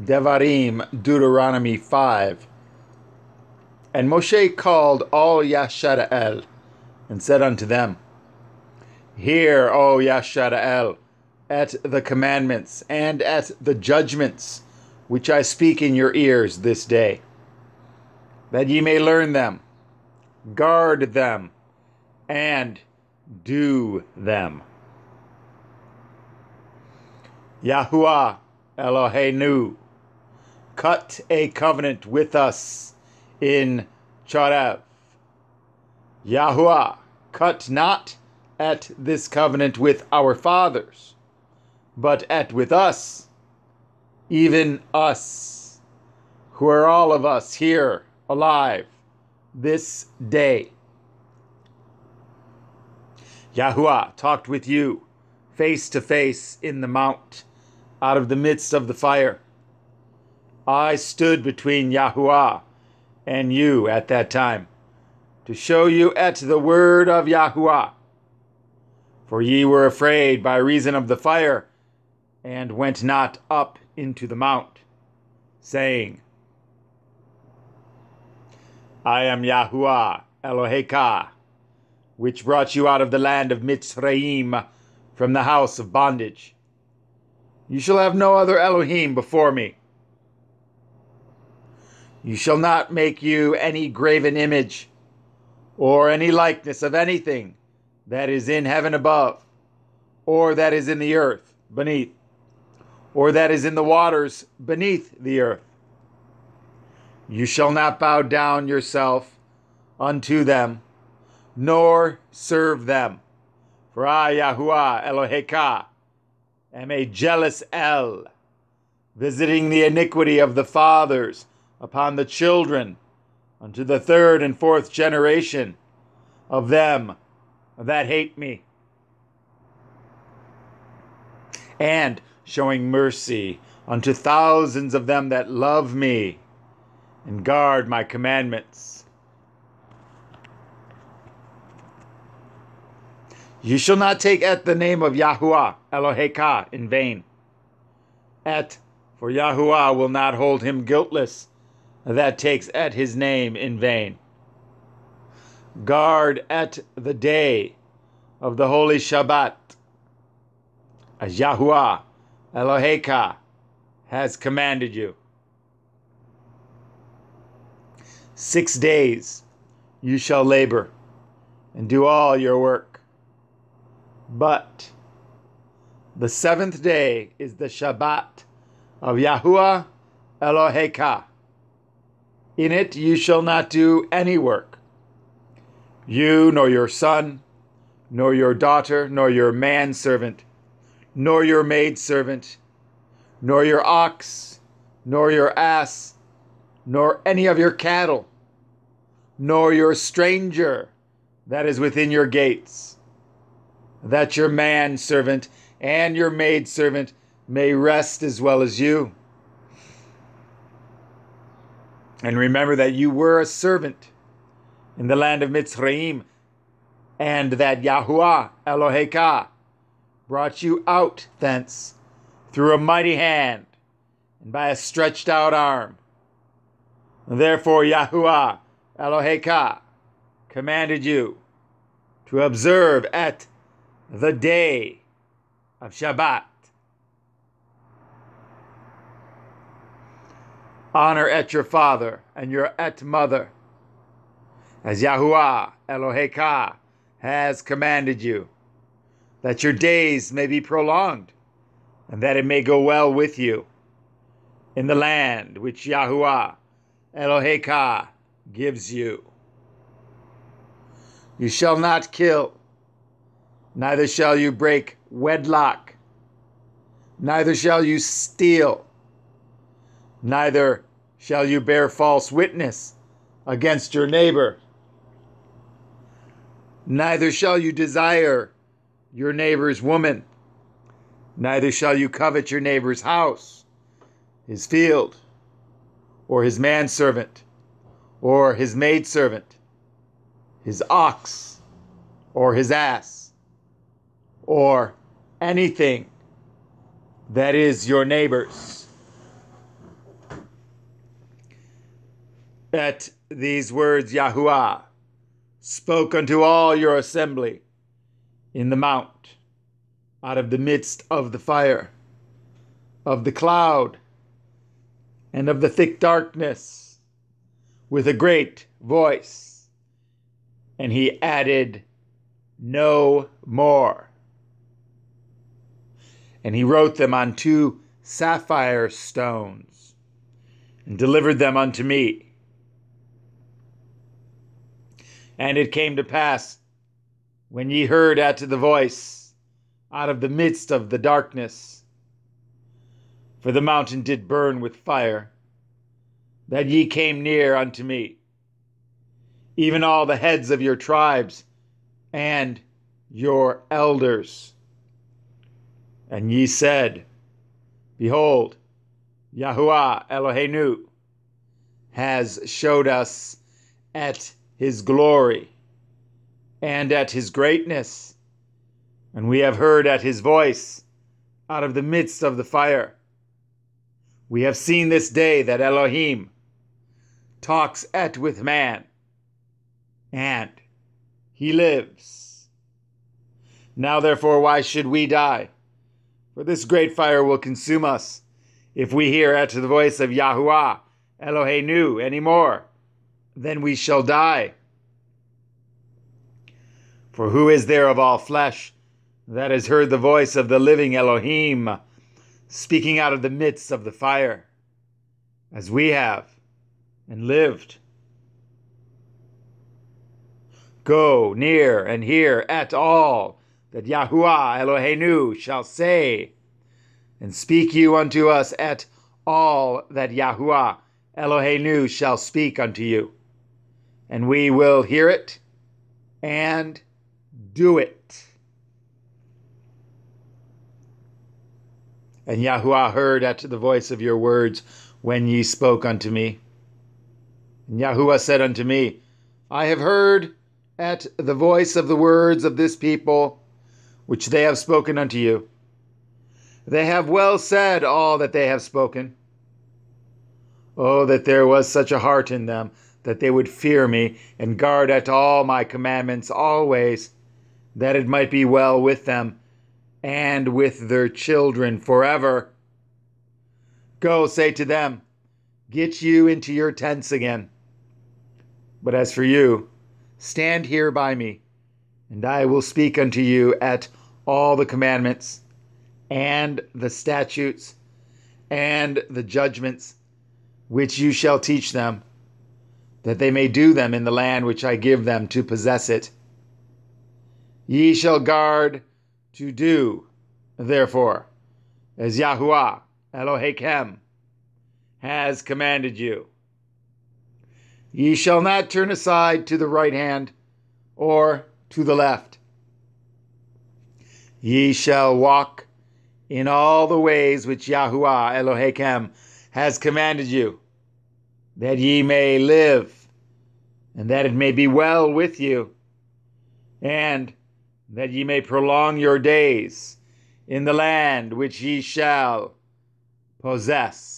Devarim, Deuteronomy 5. And Moshe called all Yashara'el and said unto them, Hear, O Yashara'el, at the commandments and at the judgments which I speak in your ears this day, that ye may learn them, guard them, and do them. Yahuwah Eloheinu cut a covenant with us in Chorev. Yahuwah cut not at this covenant with our fathers, but at with us, even us, who are all of us here alive this day. Yahuwah talked with you face to face in the mount out of the midst of the fire. I stood between Yahuwah and you at that time to show you at the word of Yahuwah. For ye were afraid by reason of the fire, and went not up into the mount, saying, I am Yahuwah Eloheka, which brought you out of the land of Mitzrayim from the house of bondage. You shall have no other Elohim before me. You shall not make you any graven image, or any likeness of anything that is in heaven above, or that is in the earth beneath, or that is in the waters beneath the earth. You shall not bow down yourself unto them, nor serve them. For I, Yahuwah Eloheka, am a jealous El, visiting the iniquity of the fathers upon the children unto the third and fourth generation of them that hate me, and showing mercy unto thousands of them that love me and guard my commandments. You shall not take at the name of Yahuwah Eloheka in vain. Et, for Yahuwah will not hold him guiltless that takes at his name in vain. Guard at the day of the holy Shabbat, as Yahuwah Eloheka has commanded you. Six days you shall labor and do all your work. But the seventh day is the Shabbat of Yahuwah Eloheka. In it you shall not do any work, you nor your son, nor your daughter, nor your manservant, nor your maidservant, nor your ox, nor your ass, nor any of your cattle, nor your stranger that is within your gates, that your manservant and your maidservant may rest as well as you. And remember that you were a servant in the land of Mitzrayim, and that Yahuwah Eloheka brought you out thence through a mighty hand and by a stretched out arm. Therefore, Yahuwah Eloheka commanded you to observe at the day of Shabbat. Honor at your father and your et mother, as Yahuwah Eloheka has commanded you, that your days may be prolonged, and that it may go well with you in the land which Yahuwah Eloheka gives you. You shall not kill, neither shall you break wedlock, neither shall you steal, neither shall you bear false witness against your neighbor, neither shall you desire your neighbor's woman, neither shall you covet your neighbor's house, his field, or his manservant, or his maidservant, his ox, or his ass, or anything that is your neighbor's. At these words, Yahuwah spoke unto all your assembly in the mount, out of the midst of the fire, of the cloud, and of the thick darkness, with a great voice. And he added no more. And he wrote them on two sapphire stones and delivered them unto me. And it came to pass, when ye heard at the voice out of the midst of the darkness, for the mountain did burn with fire, that ye came near unto me, even all the heads of your tribes and your elders. And ye said, Behold, Yahuwah Eloheinu has showed us at his glory and at his greatness, and we have heard at his voice out of the midst of the fire. We have seen this day that Elohim talks at with man, and he lives. Now, therefore, why should we die? For this great fire will consume us if we hear at the voice of Yahuwah Eloheinu any more then we shall die. For who is there of all flesh that has heard the voice of the living Elohim speaking out of the midst of the fire, as we have, and lived? Go near and hear at all that Yahuwah Eloheinu shall say, and speak you unto us at all that Yahuwah Eloheinu shall speak unto you and we will hear it and do it. And Yahuwah heard at the voice of your words when ye spoke unto me. And Yahuwah said unto me, I have heard at the voice of the words of this people, which they have spoken unto you. They have well said all that they have spoken. Oh, that there was such a heart in them that they would fear me and guard at all my commandments always, that it might be well with them and with their children forever. Go, say to them, Get you into your tents again. But as for you, stand here by me, and I will speak unto you at all the commandments, and the statutes, and the judgments, which you shall teach them that they may do them in the land which I give them to possess it. Ye shall guard to do, therefore, as Yahuwah Elohim has commanded you. Ye shall not turn aside to the right hand or to the left. Ye shall walk in all the ways which Yahuwah Elohim has commanded you that ye may live, and that it may be well with you, and that ye may prolong your days in the land which ye shall possess.